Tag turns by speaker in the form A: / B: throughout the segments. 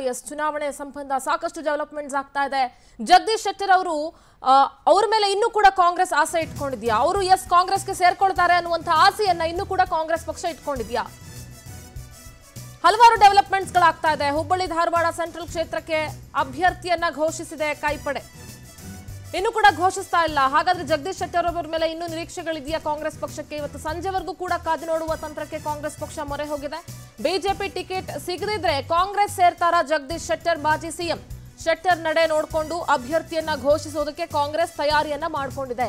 A: S, ಚುನಾವಣೆ ಸಂಬಂಧ ಸಾಕಷ್ಟು ಡೆವಲಪ್ಮೆಂಟ್ಸ್ ಆಗ್ತಾ ಇದೆ. ಜಗದೀಶ್ ಶೆಟ್ಟರ್ ಅವರು ಅವ್ರ ಮೇಲೆ ಇನ್ನೂ ಕೂಡ ಕಾಂಗ್ರೆಸ್ ಆಸೆ ಇಟ್ಕೊಂಡಿದ್ಯಾ? ಅವರು ಎಸ್, ಕಾಂಗ್ರೆಸ್ಗೆ ಸೇರ್ಕೊಳ್ತಾರೆ ಅನ್ನುವಂಥ ಆಸೆಯನ್ನ ಇನ್ನೂ ಕೂಡ ಕಾಂಗ್ರೆಸ್ ಪಕ್ಷ ಇಟ್ಕೊಂಡಿದ್ಯಾ? ಹಲವಾರು ಡೆವಲಪ್ಮೆಂಟ್ಸ್ ಗಳಾಗ್ತಾ ಇದೆ. ಹುಬ್ಬಳ್ಳಿ ಧಾರವಾಡ ಸೆಂಟ್ರಲ್ ಕ್ಷೇತ್ರಕ್ಕೆ ಅಭ್ಯರ್ಥಿಯನ್ನ ಘೋಷಿಸಿದೆ ಕೈಪಡೆ. ಇನ್ನು ಕೂಡ ಘೋಷಿಸ್ತಾ ಇಲ್ಲ. ಹಾಗಾದ್ರೆ ಜಗದೀಶ್ ಶೆಟ್ಟರ್ ಅವರ ಮೇಲೆ ಇನ್ನೂ ನಿರೀಕ್ಷೆಗಳಿದೆಯಾ ಕಾಂಗ್ರೆಸ್ ಪಕ್ಷಕ್ಕೆ? ಇವತ್ತು ಸಂಜೆವರೆಗೂ ಕೂಡ ಕಾದು ನೋಡುವ ತಂತ್ರಕ್ಕೆ ಕಾಂಗ್ರೆಸ್ ಪಕ್ಷ ಮೊರೆ ಹೋಗಿದೆ. ಬಿಜೆಪಿ ಟಿಕೆಟ್ ಸಿಗದಿದ್ರೆ ಕಾಂಗ್ರೆಸ್ ಸೇರ್ತಾರ ಜಗದೀಶ್ ಶೆಟ್ಟರ್ ಮಾಜಿ ಸಿಎಂ? ಶೆಟ್ಟರ್ ನಡೆ ನೋಡಿಕೊಂಡು ಅಭ್ಯರ್ಥಿಯನ್ನ ಘೋಷಿಸೋದಕ್ಕೆ ಕಾಂಗ್ರೆಸ್ ತಯಾರಿಯನ್ನ ಮಾಡಿಕೊಂಡಿದೆ.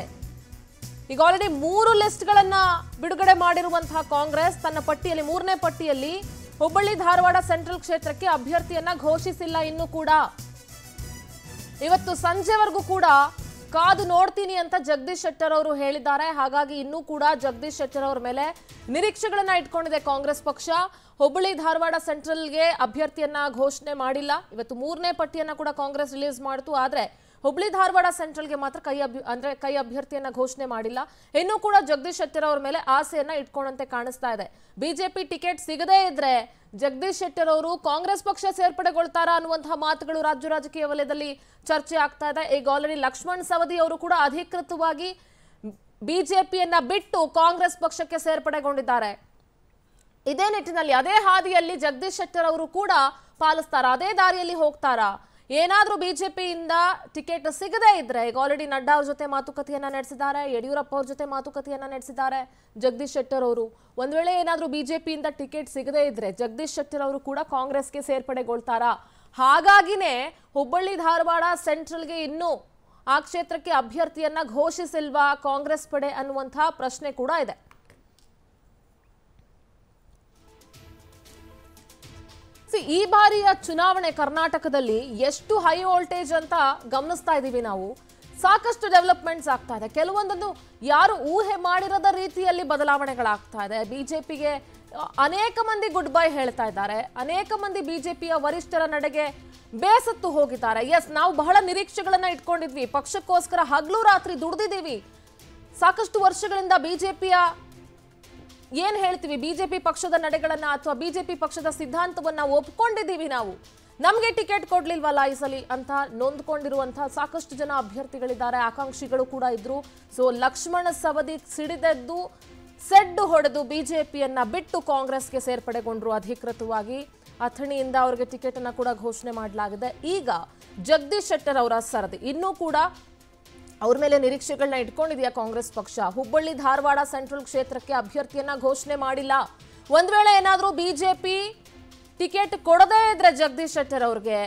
A: ಈಗ ಆಲ್ರೆಡಿ ಮೂರು ಲಿಸ್ಟ್ಗಳನ್ನ ಬಿಡುಗಡೆ ಮಾಡಿರುವಂತಹ ಕಾಂಗ್ರೆಸ್ ತನ್ನ ಪಟ್ಟಿಯಲ್ಲಿ, ಮೂರನೇ ಪಟ್ಟಿಯಲ್ಲಿ ಹುಬ್ಬಳ್ಳಿ ಧಾರವಾಡ ಸೆಂಟ್ರಲ್ ಕ್ಷೇತ್ರಕ್ಕೆ ಅಭ್ಯರ್ಥಿಯನ್ನ ಘೋಷಿಸಿಲ್ಲ. ಇನ್ನೂ ಕೂಡ ಇವತ್ತು ಸಂಜೆವರೆಗೂ ಕೂಡ ಕಾದು ನೋಡ್ತೀನಿ ಅಂತ ಜಗದೀಶ್ ಶೆಟ್ಟರ್ ಅವರು ಹೇಳಿದ್ದಾರೆ. ಹಾಗಾಗಿ ಇನ್ನೂ ಕೂಡ ಜಗದೀಶ್ ಶೆಟ್ಟರ್ ಅವರ ಮೇಲೆ ನಿರೀಕ್ಷೆಗಳನ್ನ ಇಟ್ಕೊಂಡಿದೆ ಕಾಂಗ್ರೆಸ್ ಪಕ್ಷ. ಹುಬ್ಬಳ್ಳಿ ಧಾರವಾಡ ಸೆಂಟ್ರಲ್ಗೆ ಅಭ್ಯರ್ಥಿಯನ್ನ ಘೋಷಣೆ ಮಾಡಿಲ್ಲ. ಇವತ್ತು ಮೂರನೇ ಪಟ್ಟಿಯನ್ನ ಕೂಡ ಕಾಂಗ್ರೆಸ್ ರಿಲೀಸ್ ಮಾಡಿತು. ಆದ್ರೆ ಹುಬ್ಳಿ ಧಾರವಾಡ ಸೆಂಟ್ರಲ್ಗೆ ಮಾತ್ರ ಕೈ ಅಭ್ಯ, ಅಂದ್ರೆ ಕೈ ಅಭ್ಯರ್ಥಿಯನ್ನ ಘೋಷಣೆ ಮಾಡಿಲ್ಲ. ಇನ್ನೂ ಕೂಡ ಜಗದೀಶ್ ಶೆಟ್ಟರ್ ಅವರ ಮೇಲೆ ಆಸೆಯನ್ನ ಇಟ್ಕೊಂಡಂತೆ ಕಾಣಿಸ್ತಾ ಇದೆ. ಬಿಜೆಪಿ ಟಿಕೆಟ್ ಸಿಗದೇ ಇದ್ರೆ ಜಗದೀಶ್ ಶೆಟ್ಟರ್ ಅವರು ಕಾಂಗ್ರೆಸ್ ಪಕ್ಷ ಸೇರ್ಪಡೆಗೊಳ್ತಾರಾ ಅನ್ನುವಂತಹ ಮಾತುಗಳು ರಾಜ್ಯ ರಾಜಕೀಯ ವಲಯದಲ್ಲಿ ಚರ್ಚೆ ಆಗ್ತಾ ಇದೆ. ಈಗ ಆಲ್ರೆಡಿ ಲಕ್ಷ್ಮಣ್ ಸವದಿ ಅವರು ಕೂಡ ಅಧಿಕೃತವಾಗಿ ಬಿಜೆಪಿಯನ್ನ ಬಿಟ್ಟು ಕಾಂಗ್ರೆಸ್ ಪಕ್ಷಕ್ಕೆ ಸೇರ್ಪಡೆಗೊಂಡಿದ್ದಾರೆ. ಇದೇ ನಿಟ್ಟಿನಲ್ಲಿ ಅದೇ ಹಾದಿಯಲ್ಲಿ ಜಗದೀಶ್ ಶೆಟ್ಟರ್ ಅವರು ಕೂಡ ಪಾಲಿಸ್ತಾರ? ಅದೇ ದಾರಿಯಲ್ಲಿ ಹೋಗ್ತಾರಾ? ಏನಾದ್ರೂ ಬಿಜೆಪಿಯಿಂದ ಟಿಕೆಟ್ ಸಿಗದೇ ಇದ್ರೆ, ಈಗ ಆಲ್ರೆಡಿ ನಡ್ಡಾ ಅವ್ರ ಜೊತೆ ಮಾತುಕತೆಯನ್ನ ನಡೆಸಿದ್ದಾರೆ, ಯಡಿಯೂರಪ್ಪ ಅವ್ರ ಜೊತೆ ಮಾತುಕತೆಯನ್ನ ನಡೆಸಿದ್ದಾರೆ, ಜಗದೀಶ್ ಶೆಟ್ಟರ್ ಅವರು. ಒಂದ್ ವೇಳೆ ಏನಾದರೂ ಬಿಜೆಪಿಯಿಂದ ಟಿಕೆಟ್ ಸಿಗದೇ ಇದ್ರೆ, ಜಗದೀಶ್ ಶೆಟ್ಟರ್ ಅವರು ಕೂಡ ಕಾಂಗ್ರೆಸ್ಗೆ ಸೇರ್ಪಡೆಗೊಳ್ತಾರಾ? ಹಾಗಾಗಿನೇ ಹುಬ್ಬಳ್ಳಿ, ಧಾರವಾಡ, ಸೆಂಟ್ರಲ್ಗೆ ಇನ್ನೂ ಆ ಕ್ಷೇತ್ರಕ್ಕೆ ಅಭ್ಯರ್ಥಿಯನ್ನ ಘೋಷಿಸಿಲ್ವಾ ಕಾಂಗ್ರೆಸ್ ಪಡೆ ಅನ್ನುವಂತಹ ಪ್ರಶ್ನೆ ಕೂಡ ಇದೆ. ಈ ಬಾರಿಯ ಚುನಾವಣೆ ಕರ್ನಾಟಕದಲ್ಲಿ ಎಷ್ಟು ಹೈ ವೋಲ್ಟೇಜ್ ಅಂತ ಗಮನಿಸ್ತಾ ಇದ್ದೀವಿ ನಾವು. ಸಾಕಷ್ಟು ಡೆವಲಪ್ಮೆಂಟ್ಸ್ ಆಗ್ತಾ ಇದೆ. ಕೆಲವೊಂದನ್ನು ಯಾರು ಊಹೆ ಮಾಡಿರದ ರೀತಿಯಲ್ಲಿ ಬದಲಾವಣೆಗಳಾಗ್ತಾ ಇದೆ. ಬಿಜೆಪಿಗೆ, ಅನೇಕ ಮಂದಿ ಗುಡ್ ಬೈ ಹೇಳ್ತಾ ಇದ್ದಾರೆ. ಅನೇಕ ಮಂದಿ ಬಿಜೆಪಿಯ ವರಿಷ್ಠರ ನಡೆಗೆ ಬೇಸತ್ತು ಹೋಗಿದ್ದಾರೆ. ಎಸ್, ನಾವು ಬಹಳ ನಿರೀಕ್ಷೆಗಳನ್ನ ಇಟ್ಕೊಂಡಿದ್ವಿ. ಪಕ್ಷಕ್ಕೋಸ್ಕರ ಹಗಲು ರಾತ್ರಿ ದುಡ್ದಿದ್ದೀವಿ. ಸಾಕಷ್ಟು ವರ್ಷಗಳಿಂದ ಬಿಜೆಪಿಯ ಏನ್ ಹೇಳ್ತೀವಿ? ಬಿಜೆಪಿ ಪಕ್ಷದ ನಡೆಗಳನ್ನ ಅಥವಾ ಬಿಜೆಪಿ ಪಕ್ಷದ ಸಿದ್ಧಾಂತವನ್ನ ಒಪ್ಕೊಂಡಿದ್ದೀವಿ ನಾವು. ನಮಗೆ ಟಿಕೆಟ್ ಕೊಡ್ಲಿಲ್ವಲ್ಲ ಈ ಸಲ ಅಂತ ನೊಂದ್ಕೊಂಡಿರುವಂತಹ ಸಾಕಷ್ಟು ಜನ ಅಭ್ಯರ್ಥಿಗಳಿದ್ದಾರೆ. ಆಕಾಂಕ್ಷಿಗಳು ಕೂಡ ಇದ್ರು. ಸೊ ಲಕ್ಷ್ಮಣ ಸವದಿ ಸಿಡಿದೆದ್ದು, ಸೆಡ್ಡು ಹೊಡೆದು ಬಿಜೆಪಿಯನ್ನ ಬಿಟ್ಟು ಕಾಂಗ್ರೆಸ್ಗೆ ಸೇರ್ಪಡೆಗೊಂಡ್ರು ಅಧಿಕೃತವಾಗಿ. ಅಥಣಿಯಿಂದ ಅವರಿಗೆ ಟಿಕೆಟ್ ಅನ್ನ ಕೂಡ ಘೋಷಣೆ ಮಾಡಲಾಗಿದೆ. ಈಗ ಜಗದೀಶ್ ಶೆಟ್ಟರ್ ಅವರ ಸರದಿ. ಇನ್ನೂ ಕೂಡ ಅವ್ರ ಮೇಲೆ ನಿರೀಕ್ಷೆಗಳನ್ನ ಇಟ್ಕೊಂಡಿದೆಯಾ ಕಾಂಗ್ರೆಸ್ ಪಕ್ಷ? ಹುಬ್ಬಳ್ಳಿ ಧಾರವಾಡ ಸೆಂಟ್ರಲ್ ಕ್ಷೇತ್ರಕ್ಕೆ ಅಭ್ಯರ್ಥಿಯನ್ನ ಘೋಷಣೆ ಮಾಡಿಲ್ಲ. ಒಂದ್ ವೇಳೆ ಏನಾದರೂ ಬಿಜೆಪಿ ಟಿಕೆಟ್ ಕೊಡದೇ ಇದ್ರೆ ಜಗದೀಶ್ ಶೆಟ್ಟರ್ ಅವ್ರಿಗೆ.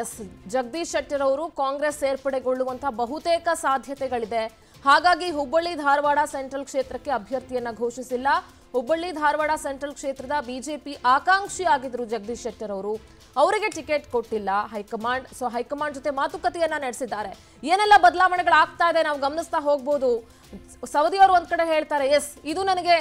A: ಎಸ್, ಜಗದೀಶ್ ಶೆಟ್ಟರ್ ಅವರು ಕಾಂಗ್ರೆಸ್ ಸೇರ್ಪಡೆಗೊಳ್ಳುವಂತಹ ಬಹುತೇಕ ಸಾಧ್ಯತೆಗಳಿದೆ. ಹಾಗಾಗಿ ಹುಬ್ಬಳ್ಳಿ ಧಾರವಾಡ ಸೆಂಟ್ರಲ್ ಕ್ಷೇತ್ರಕ್ಕೆ ಅಭ್ಯರ್ಥಿಯನ್ನ ಘೋಷಿಸಿಲ್ಲ. ಹುಬ್ಬಳ್ಳಿ ಧಾರವಾಡ ಸೆಂಟ್ರಲ್ ಕ್ಷೇತ್ರದ ಬಿಜೆಪಿ ಆಕಾಂಕ್ಷಿ ಆಗಿದ್ರು ಜಗದೀಶ್ ಶೆಟ್ಟರ್ ಅವರು. ಅವರಿಗೆ ಟಿಕೆಟ್ ಕೊಟ್ಟಿಲ್ಲ. ಹೈಕಮಾಂಡ್, ಸೊ ಹೈಕಮಾಂಡ್ ಜೊತೆ ಮಾತುಕತೆಯನ್ನ ನಡೆಸಿದ್ದಾರೆ. ಏನೆಲ್ಲ ಬದಲಾವಣೆಗಳಾಗ್ತಾ ಇದೆ ನಾವು ಗಮನಿಸ್ತಾ ಹೋಗ್ಬೋದು. ಸೌದಿ ಅವರು ಒಂದ್ ಕಡೆ ಹೇಳ್ತಾರೆ, ಎಸ್, ಇದು ನನಗೆ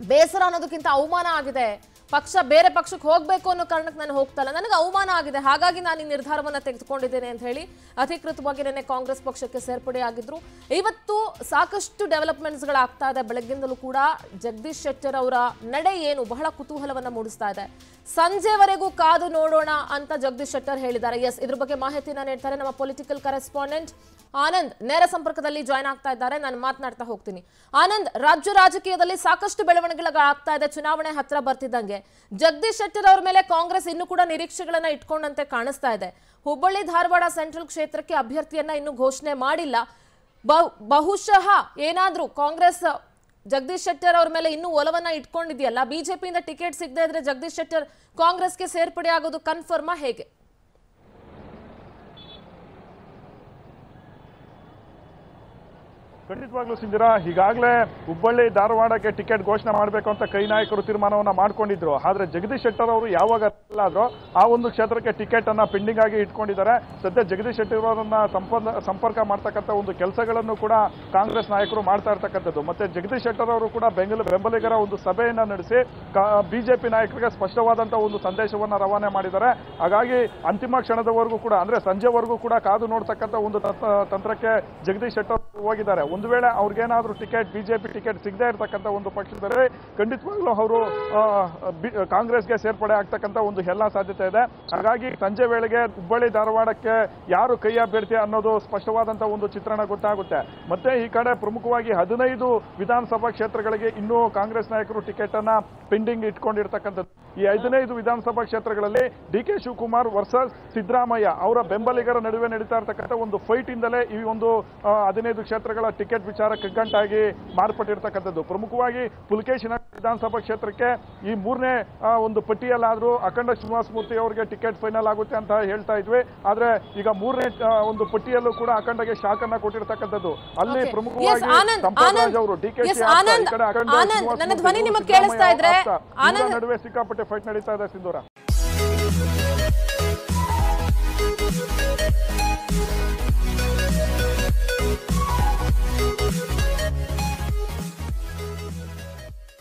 A: ಬೇಸರ ಅನ್ನೋದಕ್ಕಿಂತ ಅವಮಾನ ಆಗಿದೆ. ಪಕ್ಷ, ಬೇರೆ ಪಕ್ಷಕ್ಕೆ ಹೋಗಬೇಕು ಅನ್ನೋ ಕಾರಣಕ್ಕೆ ನಾನು ಹೋಗ್ತಾ ಇಲ್ಲ. ನನಗೆ ಅವಮಾನ ಆಗಿದೆ. ಹಾಗಾಗಿ ನಾನು ಈ ನಿರ್ಧಾರವನ್ನು ತೆಗೆದುಕೊಂಡಿದ್ದೇನೆ ಅಂತ ಹೇಳಿ ಅಧಿಕೃತವಾಗಿ ನೆನೆ ಕಾಂಗ್ರೆಸ್ ಪಕ್ಷಕ್ಕೆ ಸೇರ್ಪಡೆ ಆಗಿದ್ರು. ಇವತ್ತು ಸಾಕಷ್ಟು ಡೆವಲಪ್ಮೆಂಟ್ಸ್ಗಳಾಗ್ತಾ ಇದೆ. ಬೆಳಗ್ಗಿಂದಲೂ ಕೂಡ ಜಗದೀಶ್ ಶೆಟ್ಟರ್ ಅವರ ನಡೆ ಏನು? ಬಹಳ ಕುತೂಹಲವನ್ನು ಮೂಡಿಸ್ತಾ ಇದೆ. ಸಂಜೆವರೆಗೂ ಕಾದು ನೋಡೋಣ ಅಂತ ಜಗದೀಶ್ ಶೆಟ್ಟರ್ ಹೇಳಿದ್ದಾರೆ. ಎಸ್ ಇದ್ರ ಬಗ್ಗೆ ಮಾಹಿತಿನ ನೀಡ್ತಾರೆ ನಮ್ಮ ಪೊಲಿಟಿಕಲ್ ಕರೆಸ್ಪಾಂಡೆಂಟ್ ಆನಂದ್ ನೇರ ಸಂಪರ್ಕದಲ್ಲಿ ಜಾಯ್ನ್ ಆಗ್ತಾ ಇದ್ದಾರೆ. ನಾನು ಮಾತನಾಡ್ತಾ ಹೋಗ್ತೀನಿ. ಆನಂದ್, ರಾಜ್ಯ ರಾಜಕೀಯದಲ್ಲಿ ಸಾಕಷ್ಟು ಬೆಳವಣಿಗೆಗಳಾಗ್ತಾ ಇದೆ. ಚುನಾವಣೆ ಹತ್ರ ಬರ್ತಿದ್ದಂಗೆ. ಜಗದೀಶ್ ಶೆಟ್ಟರ್ ಅವ್ರ ಮೇಲೆ ಕಾಂಗ್ರೆಸ್ ಇನ್ನು ಕೂಡ ನಿರೀಕ್ಷೆಗಳನ್ನ ಇಟ್ಕೊಂಡಂತೆ ಕಾಣಿಸ್ತಾ ಇದೆ. ಹುಬ್ಬಳ್ಳಿ ಧಾರವಾಡ ಸೆಂಟ್ರಲ್ ಕ್ಷೇತ್ರಕ್ಕೆ ಅಭ್ಯರ್ಥಿಯನ್ನ ಇನ್ನೂ ಘೋಷಣೆ ಮಾಡಿಲ್ಲ. ಬಹು- ಬಹುಶಃ ಏನಾದ್ರೂ ಕಾಂಗ್ರೆಸ್ ಜಗದೀಶ್ ಶೆಟ್ಟರ್ ಅವ್ರ ಮೇಲೆ ಇನ್ನೂ ಒಲವನ್ನ ಇಟ್ಕೊಂಡಿದೆಯಲ್ಲ? ಬಿಜೆಪಿಯಿಂದ ಟಿಕೆಟ್ ಸಿಗದೆ ಇದ್ರೆ ಜಗದೀಶ್ ಶೆಟ್ಟರ್ ಕಾಂಗ್ರೆಸ್ಗೆ ಸೇರ್ಪಡೆ ಆಗೋದು ಕನ್ಫರ್ಮಾ ಹೇಗೆ?
B: ಖಂಡಿತವಾಗ್ಲೂ ಸಿಂಧಿರ ಈಗಾಗಲೇ ಹುಬ್ಬಳ್ಳಿ, ಧಾರವಾಡಕ್ಕೆ ಟಿಕೆಟ್ ಘೋಷಣೆ ಮಾಡಬೇಕು ಅಂತ ಕೈ ನಾಯಕರು ತೀರ್ಮಾನವನ್ನ ಮಾಡ್ಕೊಂಡಿದ್ರು. ಆದ್ರೆ ಜಗದೀಶ್ ಶೆಟ್ಟರ್ ಅವರು ಯಾವಾಗ ಆದ್ರೂ ಆ ಒಂದು ಕ್ಷೇತ್ರಕ್ಕೆ ಟಿಕೆಟ್ ಅನ್ನ ಪೆಂಡಿಂಗ್ ಆಗಿ ಇಟ್ಕೊಂಡಿದ್ದಾರೆ. ಸದ್ಯ ಜಗದೀಶ್ ಶೆಟ್ಟರ್ ಅವರನ್ನ ಸಂಪರ್ಕ ಮಾಡ್ತಕ್ಕಂಥ ಒಂದು ಕೆಲಸಗಳನ್ನು ಕೂಡ ಕಾಂಗ್ರೆಸ್ ನಾಯಕರು ಮಾಡ್ತಾ ಇರ್ತಕ್ಕಂಥದ್ದು. ಮತ್ತೆ ಜಗದೀಶ್ ಶೆಟ್ಟರ್ ಅವರು ಕೂಡ ಬೆಂಗಳೂರು, ಬೆಂಬಲಿಗರ ಒಂದು ಸಭೆಯನ್ನ ನಡೆಸಿ ಬಿಜೆಪಿ ನಾಯಕರಿಗೆ ಸ್ಪಷ್ಟವಾದಂತಹ ಒಂದು ಸಂದೇಶವನ್ನ ರವಾನೆ ಮಾಡಿದ್ದಾರೆ. ಹಾಗಾಗಿ ಅಂತಿಮ ಕ್ಷಣದವರೆಗೂ ಕೂಡ, ಅಂದ್ರೆ ಸಂಜೆವರೆಗೂ ಕೂಡ ಕಾದು ನೋಡ್ತಕ್ಕಂಥ ಒಂದು ತಂತ್ರ- ತಂತ್ರಕ್ಕೆ ಜಗದೀಶ್ ಶೆಟ್ಟರ್ ಹೋಗಿದ್ದಾರೆ. ಒಂದು ವೇಳೆ ಅವ್ರಿಗೇನಾದ್ರೂ ಟಿಕೆಟ್ ಬಿಜೆಪಿ ಟಿಕೆಟ್ ಸಿಗದೇ ಇರತಕ್ಕಂಥ ಒಂದು ಪಕ್ಷದಲ್ಲಿ ಖಂಡಿತವಾಗ್ಲೂ ಅವರು ಕಾಂಗ್ರೆಸ್ಗೆ ಸೇರ್ಪಡೆ ಆಗ್ತಕ್ಕಂಥ ಒಂದು ಎಲ್ಲ ಸಾಧ್ಯತೆ ಇದೆ. ಹಾಗಾಗಿ ಸಂಜೆ ವೇಳೆಗೆ ಹುಬ್ಬಳ್ಳಿ, ಧಾರವಾಡಕ್ಕೆ ಯಾರು ಕೈ ಅಭ್ಯರ್ಥಿ ಅನ್ನೋದು ಸ್ಪಷ್ಟವಾದಂಥ ಒಂದು ಚಿತ್ರಣ ಗೊತ್ತಾಗುತ್ತೆ. ಮತ್ತೆ ಈ ಕಡೆ ಪ್ರಮುಖವಾಗಿ ಹದಿನೈದು ವಿಧಾನಸಭಾ ಕ್ಷೇತ್ರಗಳಿಗೆ ಇನ್ನೂ ಕಾಂಗ್ರೆಸ್ ನಾಯಕರು ಟಿಕೆಟ್ ಅನ್ನ ಪೆಂಡಿಂಗ್ ಇಟ್ಕೊಂಡಿರ್ತಕ್ಕಂಥದ್ದು. ಈ ಐದನೈದು ವಿಧಾನಸಭಾ ಕ್ಷೇತ್ರಗಳಲ್ಲಿ D K Shivakumar versus Siddaramaiah ಅವರ ಬೆಂಬಲಿಗರ ನಡುವೆ ನಡೀತಾ ಇರ್ತಕ್ಕಂಥ ಒಂದು ಫೈಟ್ ಇಂದಲೇ ಈ ಒಂದು ಹದಿನೈದು ಕ್ಷೇತ್ರಗಳ ಟಿಕೆಟ್ ವಿಚಾರ ಕಗ್ಗಂಟಾಗಿ ಮಾರ್ಪಟ್ಟಿರ್ತಕ್ಕಂಥದ್ದು. ಪ್ರಮುಖವಾಗಿ ಪುಲಕೇಶಿನ ವಿಧಾನಸಭಾ ಕ್ಷೇತ್ರಕ್ಕೆ ಈ ಮೂರನೇ ಒಂದು ಪಟ್ಟಿಯಲ್ಲಾದರೂ ಅಖಂಡ ಶ್ರೀನಿವಾಸ ಮೂರ್ತಿ ಅವರಿಗೆ ಟಿಕೆಟ್ ಫೈನಲ್ ಆಗುತ್ತೆ ಅಂತ ಹೇಳ್ತಾ ಇದ್ವಿ. ಆದ್ರೆ ಈಗ ಮೂರನೇ ಒಂದು ಪಟ್ಟಿಯಲ್ಲೂ ಕೂಡ ಅಖಂಡಗೆ ಶಾಕ್ ಅನ್ನ ಕೊಟ್ಟಿರ್ತಕ್ಕಂಥದ್ದು. ಅಲ್ಲಿ ಪ್ರಮುಖವಾಗಿ ಸಂಪತ್ ರಾಜ್ ಅವರು ಡಿ ಕೆ ನಡುವೆ ಸಿಕ್ಕಾಪಟ್ಟೆ ಫೈಟ್ ನಡೀತಾ ಇದೆ ಸಿಂಧೂರ